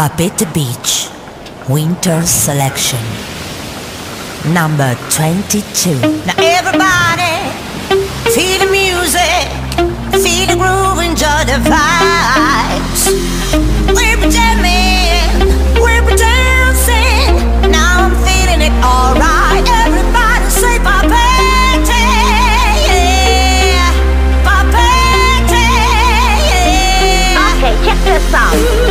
Papeete Beach Winter Selection Number 22 Now everybody feel the music, feel the groove, enjoy the vibes. We're pretending, we're dancing. Now I'm feeling it alright. Everybody say Papeete yeah, Papeete, yeah. Okay, check this out.